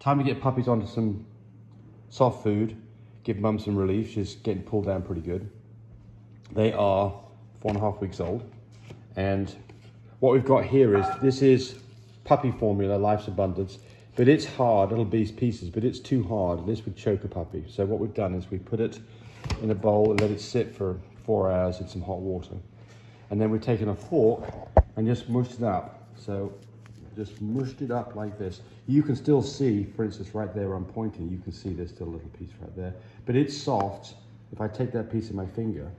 Time to get puppies onto some soft food, give mum some relief. She's getting pulled down pretty good. They are four and a half weeks old. And what we've got here is, this is puppy formula, Life's Abundance, but it's hard, little beast pieces, but it's too hard. This would choke a puppy. So what we've done is we put it in a bowl and let it sit for four hours in some hot water. And then we've taken a fork and just mushed it up. So just mushed it up like this. You can still see, for instance, right there I'm pointing, you can see there's still a little piece right there. But it's soft. If I take that piece of my finger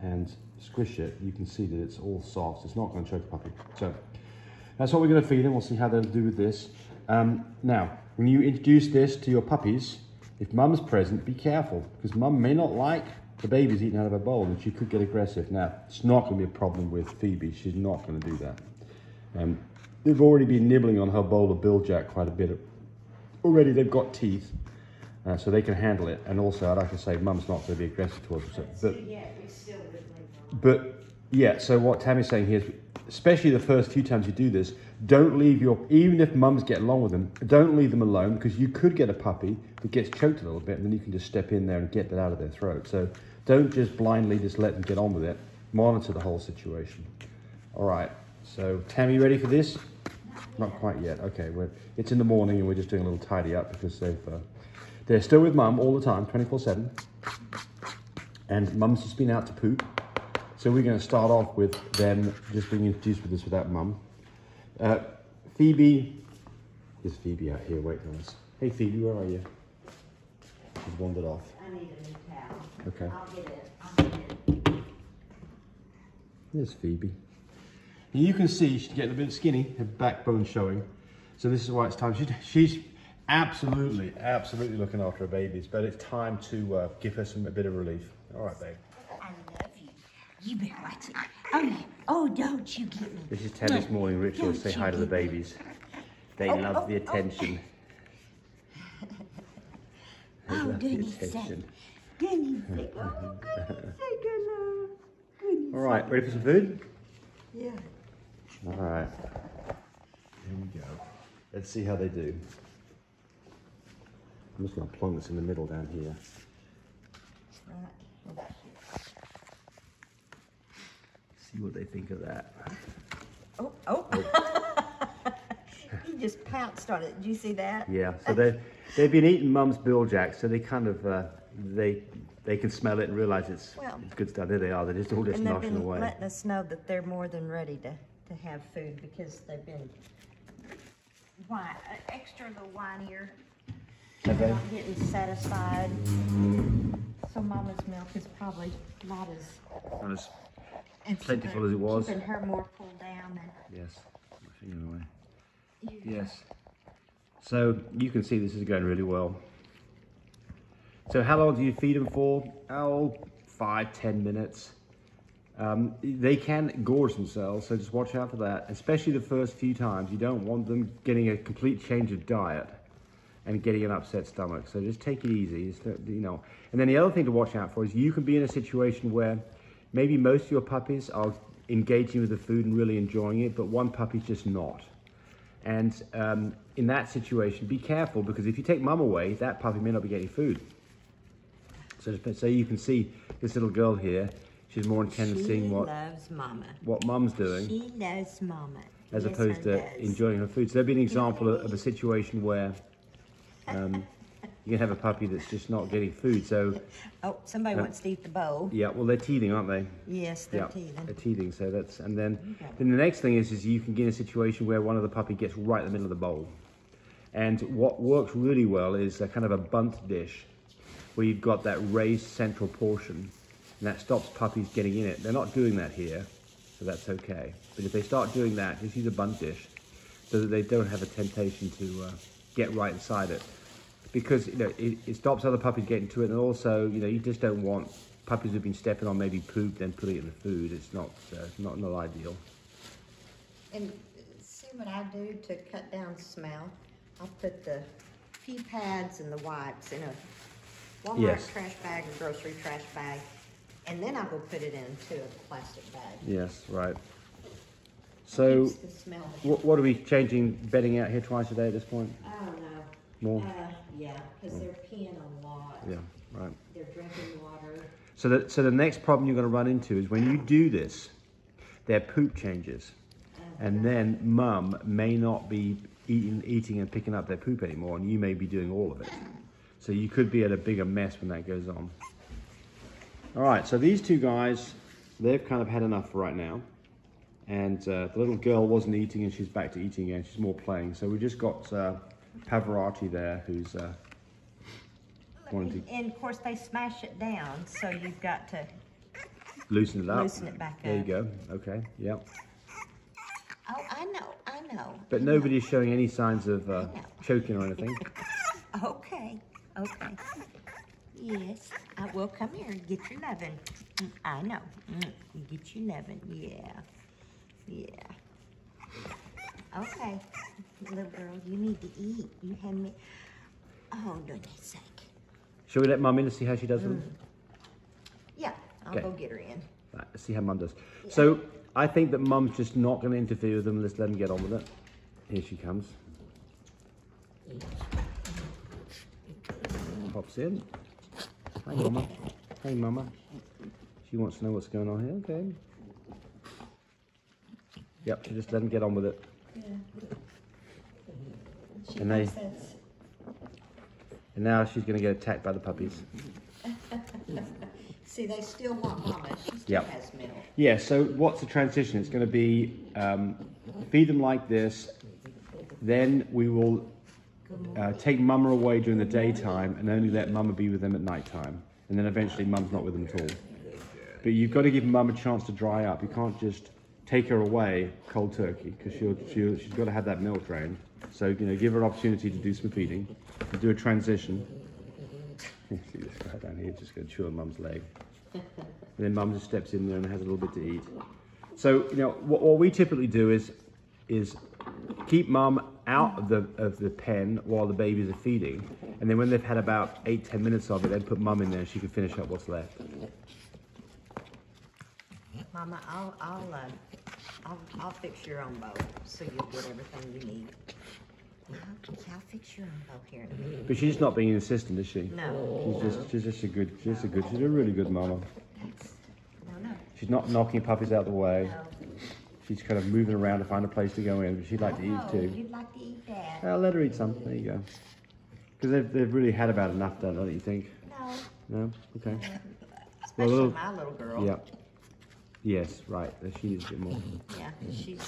and squish it, you can see that it's all soft. It's not going to choke the puppy. So that's what we're going to feed them. We'll see how they'll do with this. Um, now, when you introduce this to your puppies, if mum's present, be careful because mum may not like the baby's eating out of a bowl and she could get aggressive. Now, it's not going to be a problem with Phoebe. She's not going to do that. Um, they've already been nibbling on her bowl of Bil-Jac quite a bit. Already they've got teeth, uh, so they can handle it. And also, I'd like to say, mum's not going to be aggressive towards them. But, but yeah, so what Tami's saying here is, especially the first few times you do this, don't leave your, even if mums get along with them, don't leave them alone because you could get a puppy that gets choked a little bit and then you can just step in there and get that out of their throat. So don't just blindly just let them get on with it. Monitor the whole situation. All right, so Tami, ready for this? Not quite yet. Okay, we're, it's in the morning and we're just doing a little tidy up because they've, uh, they're still with mum all the time, 24-7. And mum's just been out to poop. So we're going to start off with them just being introduced with this without mum. Uh, Phoebe, is Phoebe out here waiting on us? Hey Phoebe, where are you? She's wandered off. I need a new towel. Okay. I'll get it. I'll get it. There's Phoebe. And you can see she's getting a bit skinny, her backbone showing. So this is why it's time. She's, she's absolutely, absolutely looking after her babies, but it's time to uh, give her some a bit of relief. All right, babe. I love you. You better watch it. Oh, yeah. Oh, don't you get me. This is Tami's morning ritual. Say hi to the babies. They Oh, love oh, the oh. attention. They Oh, love the goodness sake. attention. Goodness sake. Oh, goodness sake, I love. Goodness All right, ready for some food? Yeah. All right. Here we go. Let's see how they do. I'm just going to plonk this in the middle down here. Right. See what they think of that. Oh, oh. he just pounced on it. Did you see that? Yeah, so they they've been eating Mum's Bil-Jac, so they kind of uh, they they can smell it and realize it's, Well- it's good stuff. There they are. They're just all just noshing been away. letting us know that they're more than ready to, to have food because they've been why, uh, extra little whinier. They're Okay. not getting satisfied. So mama's milk is probably not as. It's- and Plentiful as it was. Keeping her more pulled down than. yes, my finger away. Yes. So you can see this is going really well. So how long do you feed them for? Oh, five, ten minutes. Um, they can gorge themselves, so just watch out for that. Especially the first few times. You don't want them getting a complete change of diet and getting an upset stomach. So just take it easy, just, you know. And then the other thing to watch out for is you can be in a situation where maybe most of your puppies are engaging with the food and really enjoying it, but one puppy's just not. And um, in that situation, be careful because if you take mum away, that puppy may not be getting food. So, so you can see this little girl here. She's more intent on seeing what loves mama. what mum's doing She loves mama. as Yes, opposed to does. enjoying her food. So that'd be an example of, a situation where um, you can have a puppy that's just not getting food. So Oh, somebody wants to eat the bowl. yeah, well they're teething, aren't they? Yes, they're yeah, teething. they're teething. So that's and then Okay. then the next thing is is you can get in a situation where one of the puppy gets right in the middle of the bowl. And what works really well is a kind of a Bundt dish where you've got that raised central portion and that stops puppies getting in it. They're not doing that here, so that's okay. But if they start doing that, just use a Bundt dish so that they don't have a temptation to uh, get right inside it. Because you know it, it stops other puppies getting to it, and also you know you just don't want puppies who've been stepping on maybe poop then putting it in the food. It's not uh, not not ideal. And see what I do to cut down smell? I'll put the pee pads and the wipes in a Walmart Yes. trash bag or grocery trash bag, and then I'll go put it into a plastic bag. Yes, right. So Keeps the smell. what, what are we changing bedding out here twice a day at this point? I don't know. More? Uh, yeah, because they're peeing a lot. Yeah, right. They're drinking water. So the, so the next problem you're going to run into is when you do this, their poop changes. And then mum may not be eating, eating and picking up their poop anymore, and you may be doing all of it. So you could be at a bigger mess when that goes on. All right, so these two guys, they've kind of had enough for right now. And uh, the little girl wasn't eating, and she's back to eating again. She's more playing. So we just got uh, Pavarotti there, who's uh, wanting to And of course, they smash it down, so you've got to, loosen it up. Loosen it back There you go. Okay, yep. oh, I know, I know. But nobody's showing any signs of uh, choking or anything. Okay, okay. Yes, I will come here and get your lovin'. Mm, I know. Mm, you Get your lovin', yeah. Yeah. Okay, little girl, you need to eat. You had me. Oh, goodness sake. Shall we let mum in and see how she does with them? Yeah, I'll Okay. go get her in. Right, let's see how mum does. So I think that mum's just not going to interfere with them. Let's let them get on with it. Here she comes. Pops in. Hi, mama. Hey, mama. She wants to know what's going on here. Okay. Yep, just let them get on with it. She And they- that's- And now she's going to get attacked by the puppies. See, they still want mama. She still Yep. has milk. Yeah, so what's the transition? It's going to be um, feed them like this, then we will uh, take mama away during the daytime and only let mama be with them at night time. And then eventually mum's not with them at all. But you've got to give mum a chance to dry up. You can't just take her away cold turkey because she'll, she'll, she's got to have that milk drained. So, you know, give her an opportunity to do some feeding, do a transition. See this guy down here just going to chew on mum's leg. And then mum just steps in there and has a little bit to eat. So, you know, what, what we typically do is is keep mum out of the of the pen while the babies are feeding, and then when they've had about eight ten minutes of it, then put mum in there and she can finish up what's left. Mama, I'll, I'll, uh, I'll, I'll fix your own bowl so you'll get everything you need. I'll, I'll fix your own bowl here in a minute. But she's not being insistent, is she? No, She's just she's just a good she's a good she's a really good mama. that's, no, no, She's not knocking puppies out of the way. no. She's kind of moving around to find a place to go in, but she'd like to eat too. You'd like to eat that? I'll let her eat some. There you go. Because they've, they've really had about enough, don't you think? No, No? Okay. especially little- my little girl. Yeah. Yes, right. She needs a bit more. Yeah, she's.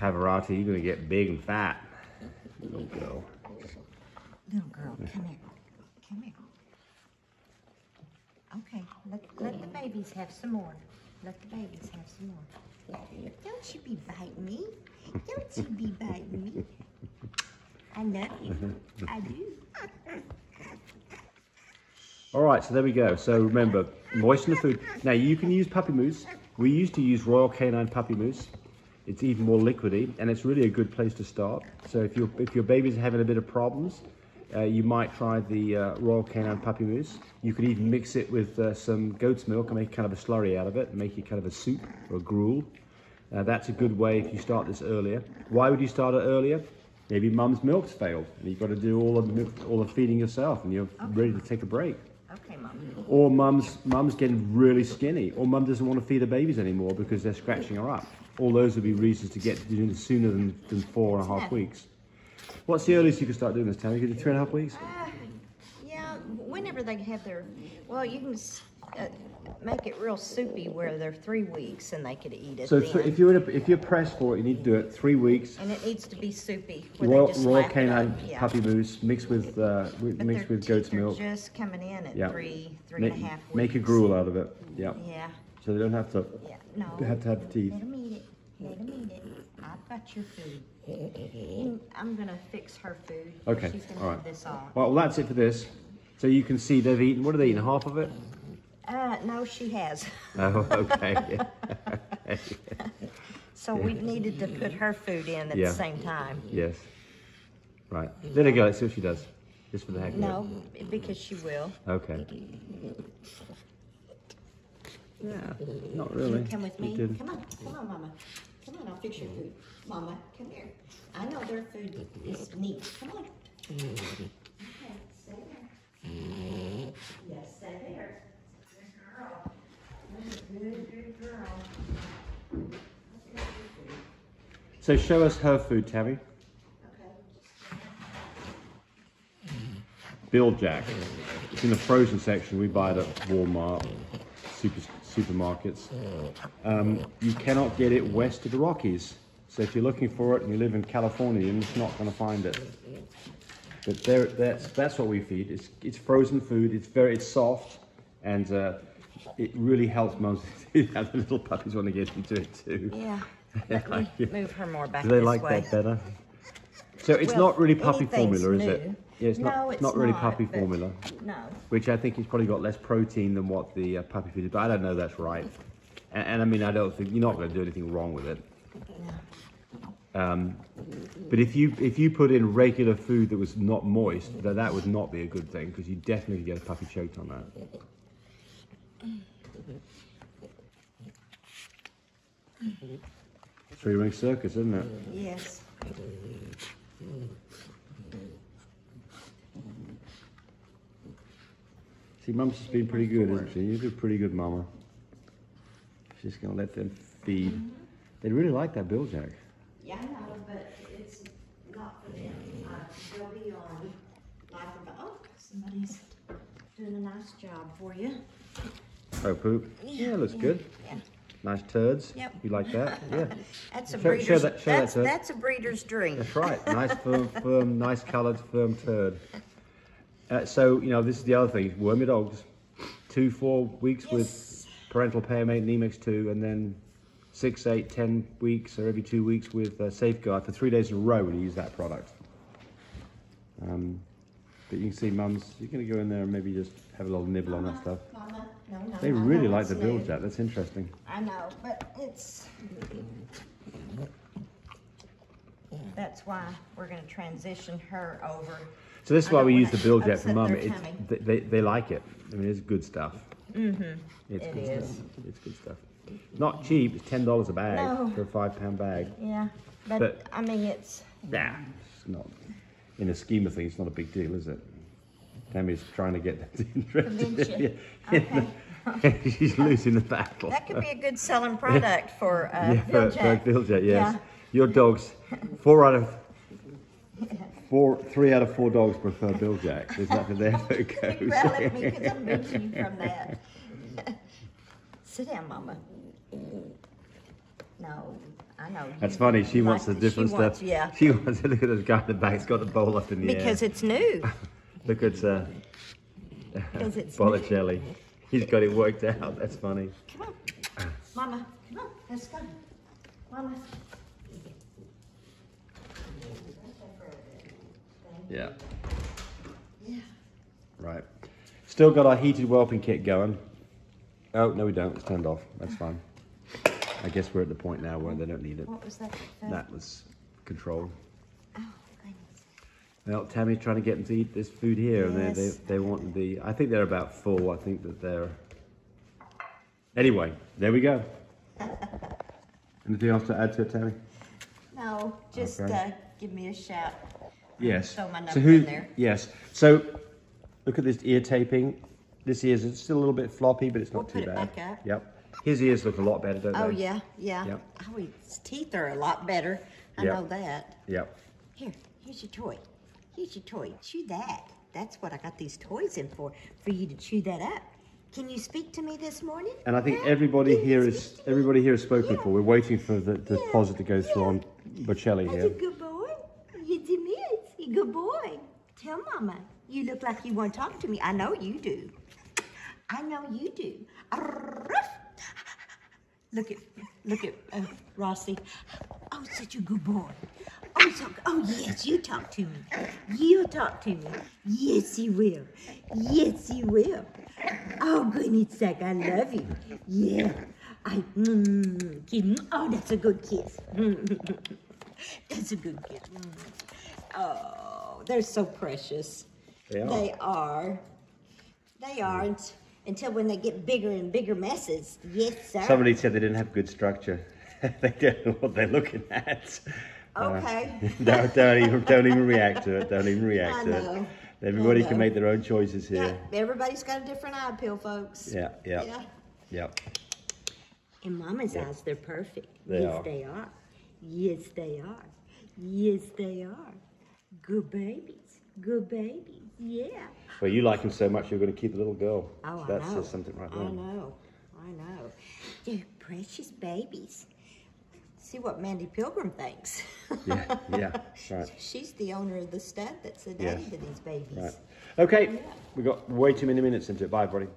Pavarotti, you're going to get big and fat. Little girl. Little girl, come here, come here. Okay, let, let the babies have some more. Let the babies have some more. Don't you be biting me. Don't you be biting me. I love you. Mm-hmm. I do. All right, so there we go. So remember, moisten the food. Now you can use puppy mousse. We used to use Royal Canin puppy mousse. It's even more liquidy, and it's really a good place to start. So if your if your baby's having a bit of problems, uh, you might try the uh, Royal Canin puppy mousse. You could even mix it with uh, some goat's milk and make kind of a slurry out of it, and make it kind of a soup or a gruel. Uh, that's a good way if you start this earlier. Why would you start it earlier? Maybe mum's milk's failed, and you've got to do all the milk, all the feeding yourself, and you're ready to take a break. Okay, Mom. Or mum's mum's getting really skinny, or mum doesn't want to feed her babies anymore because they're scratching her up. All those would be reasons to get to doing it sooner than, than four and a half weeks. What's the earliest you can start doing this, Tami? You can do three and a half weeks? Uh, yeah, whenever they have their, well, you can uh, make it real soupy where they're three weeks and they could eat it So then. if you're in a, if you're pressed for it, you need to do it three weeks. and it needs to be soupy. Where Royal, they just Royal slap Canine yeah. puppy mousse mixed with uh, mixed their with goat's milk. just coming in at Yeah. three, three and a Make, half weeks. make a gruel out of it. Yeah. Yeah, So they don't have to yeah, no. they have to have the teeth. Let them eat it. Let them eat it. I've got your food. And I'm gonna fix her food. Okay, She's gonna all have right. this on. Well, that's it for this. So you can see they've eaten. What are they eating? Half of it? Uh, no, she has. Oh, okay. So we needed to put her food in at Yeah. the same time. yes. Right. There they go. Let's see what she does. Just for the heck of it. No, because she will. Okay. Yeah, not really. Come with He me. didn't. Come on, come on, Mama. Come on, I'll fix your food. Mama, come here. I know their food is neat. Come on. Okay, stay there. Yes, stay there. Good girl. Good, good girl. So show us her food, Tabby. Okay. Bil-Jac. It's in the frozen section. We buy it at Walmart, super, supermarkets. Um, you cannot get it west of the Rockies. So if you're looking for it and you live in California, you're just not going to find it. But there, that's that's what we feed. It's it's frozen food. It's very it's soft, and uh, it really helps most the little puppies want to get into it too. Yeah. Let me move her more back Do they like way. that better? So it's Well, not really puppy formula, is it? Yeah, it's not. No, it's it's not really not, puppy formula, No. which I think has probably got less protein than what the uh, puppy food is. But I don't know that's right. And, and I mean, I don't think you're not going to do anything wrong with it. Um, but if you if you put in regular food that was not moist, that that would not be a good thing because you definitely get a puppy choked on that. Three ring circus, isn't it? Yes. See, Mum's just been pretty good, isn't she? You're a pretty good mama. She's just gonna let them feed. They'd really like that Bil-Jac. Yeah, I know, but it's not for them. Uh, they'll be on life oh, somebody's doing a nice job for you. Oh, poop. Yeah, looks good. Nice turds. Yep. You like that? Yeah. That's a Show- show breeder's, that- show that's, her. that's a breeder's dream. That's right. Nice, firm, firm, nice coloured, firm turd. Uh, so, you know, this is the other thing. Worm your dogs. Two, four weeks with Yes. pyrantel pamoate Nemex 2, and then six, eight, ten weeks or every two weeks with uh, Safeguard for three days in a row when you use that product. Um, but you can see mums, you're going to go in there and maybe just have a little nibble on that stuff. Mama, no, no, They no, really like the Bill new. Jack. That's interesting. I know, but it's. That's why we're gonna transition her over. So this is why we use the Bil-Jac for mum. It's, they, they, they like it. I mean, it's good stuff. Mm-hmm. It's It good is. stuff. It's good stuff. Not cheap. It's ten dollars a bag No. for a five pound bag. Yeah, but, But- I mean, it's, Nah, it's not. In the scheme of things, it's not a big deal, is it? Tami's trying to get. Convince you. Yeah. She's losing the battle. that could be a good selling product for, uh, yeah, Bill for, for Jack. Bil-Jac, yes. Yeah. Your dogs, four out of four, three out of four dogs prefer Bil-Jac. There's nothing there that You goes. at me because I'm from that. Sit down, Mama. No, I know. That's funny. She wants the like it. She different wants- stuff. Yeah, She wants to look at this guy in the back. He's got the bowl up in the because air. it's new. Look at uh, Because it's new. Botticelli. He's got it worked out. That's funny. Come on, Mama, come on, let's go. Mama. Yeah. Yeah. Right. Still got our heated whelping kit going. Oh, no, we don't. It's turned off. That's fine. I guess we're at the point now where they don't need it. What was that? That was controlled. Well, Tami's trying to get them to eat this food here, and they, they, they want the. I think they're about full. I think that they're. Anyway, there we go. Anything else to add to it, Tammy? No, just Okay. uh, give me a shout. Yes. Throw my so who? in there. Yes. So, look at this ear taping. This ear's it's still a little bit floppy, but it's not We'll too put it bad. back up. Yep. His ears look a lot better, don't Oh, they? Oh yeah, yeah. Yep. Oh, his teeth are a lot better. I Yep. know that. Yep. Here, here's your toy. Here's your toy. Chew that. That's what I got these toys in for, for you to chew that up. Can you speak to me this morning? And I think Huh? everybody here you is speak to me? everybody here is spoken Yeah. for. We're waiting for the, the Yeah. deposit to go through Yeah. on Bocelli here. That's a good boy. Yes, it is. A good boy. Tell Mama. You look like you want to talk to me. I know you do. I know you do. Look at, look at uh, Rossi. Oh, such a good boy. Oh, so, oh yes, you talk to me. You talk to me. Yes, you will. Yes, you will. Oh, goodness sake, I love you. Yeah. I, mm, kiss. Oh, that's a good kiss. That's a good kiss. Mm. Oh, they're so precious. They are. They are. They are. And, until when they get bigger and bigger messes. Yes, sir. Somebody said they didn't have good structure. they don't know what they're looking at. Uh, Okay. don't, don't even don't even react to it. Don't even react I to know. it. Everybody I can make their own choices Yeah, here. everybody's got a different eye appeal, folks. Yeah, yeah, Yeah. yeah. In Mama's eyes, they're perfect. They yes, are. they are. Yes, they are. Yes, they are. Good babies. Good babies. Yeah. Well, you like him so much, you're going to keep the little girl. Oh, that I know. says something right there. I there. know. I know. They're precious babies. See what Mandy Pilgrim thinks. Yeah, yeah, right, She's the owner of the stud that's the Yeah. daddy to these babies. right. Okay, we got way too many minutes into it. Bye, everybody.